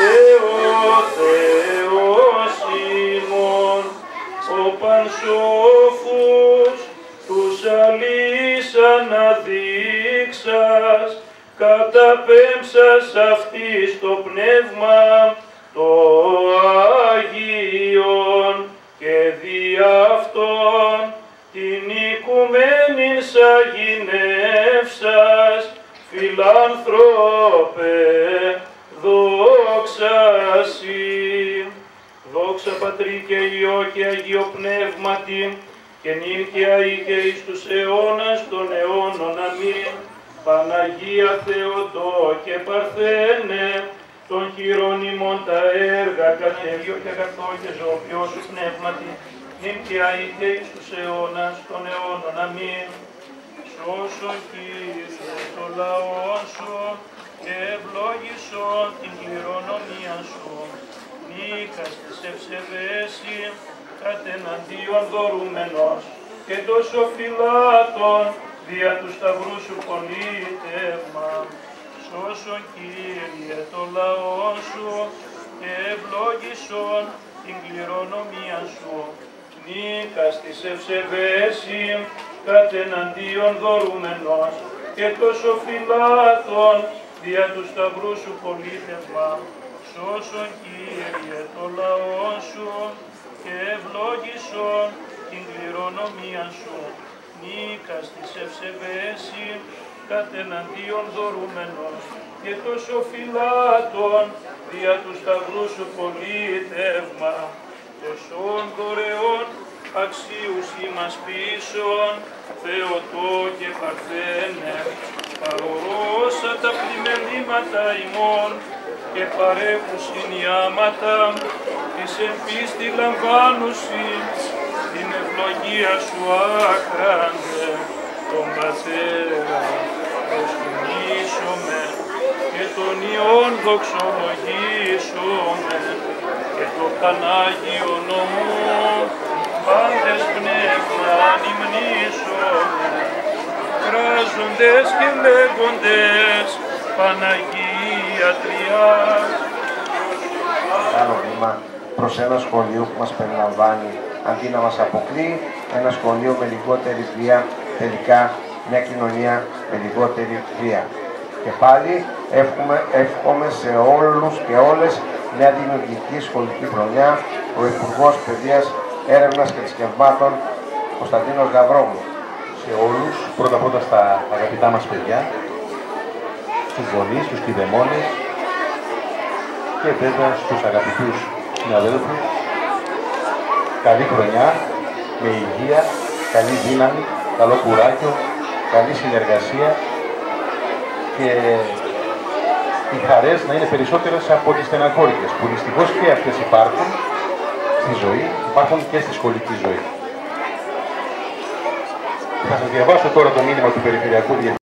Ο Θεός Σίμων, ο πανσόφους τους αυτής στο πνεύμα. Το Αγίον και δι' αυτόν την οικουμένη γυναιύσα φιλανθρωπέ δόξα Συ. Δόξα Πατρί και Υιό και Αγίο Πνεύματι, και νυν και αεί και εις τους αιώνας των αιώνων. Αμήν. Παναγία Θεοτό και Παρθένε, των χειρών ημών τα έργα κατέβιο και αγαθό και ζωοποιό σου πνεύματι, νυν και αεί και εις τους αιώνας των αιώνων. Αμήν. Σώσον Κύριε το λαό σου και ευλόγησον Νίκας της ευσεβέση, κατ' εναντίον δωρούμενος και τόσο φυλάτων δια του σταυρού σου πολίτευμα. Σώσον Κύριε το λαό σου και ευλόγησον την κληρονομία σου. Νίκας της ευσεβέση, κατ' εναντίον δωρούμενος και τόσο φυλάτων δια του σταυρού σου πολίτευμα. Σώσον Κύριε το λαό σου και ευλόγησον την κληρονομία σου. Νίκας της ευσεβέση, κατ' εναντίον δωρούμενος και τόσο φυλάτων δια του σταυρού σου πολίτευμα. Τοσών δωρεών αξίους ημάς πίσων, Θεοτό και Παρθένε, παρορώσα τα πλημελήματα ημών και παρέχουν συνιάματα της εν πίστη λαμβάνουσι την ευλογία σου άκραντε τον Πατέρα προσκυνήσομε και τον Υιόν δοξολογήσομε και το Πανάγιο νομό πάντες πνεύμα ανυμνήσομε κράζοντες και λέγοντες Παναγία Τριάς. Κάνω βήμα προς ένα σχολείο που μας περιλαμβάνει αντί να μας αποκλείει, ένα σχολείο με λιγότερη βία, τελικά μια κοινωνία με λιγότερη βία. Και πάλι εύχομαι, εύχομαι σε όλους και όλες μια δημιουργική σχολική χρονιά, ο Υπουργός Παιδείας, Έρευνας και Θρησκευμάτων, Κωνσταντίνος Γαβρόμου. σε όλους, πρώτα πρώτα στα αγαπητά μας παιδιά, στους γονείς, στους κηδεμόνες και βέβαια στους αγαπητούς συναδέλφους. Καλή χρονιά, με υγεία, καλή δύναμη, καλό κουράγιο, καλή συνεργασία και οι χαρές να είναι περισσότερες από τις στεναχώρητες, που δυστυχώς και αυτές υπάρχουν στη ζωή, υπάρχουν και στη σχολική ζωή. Θα σας διαβάσω τώρα το μήνυμα του Περιφερειακού Διευθυντή.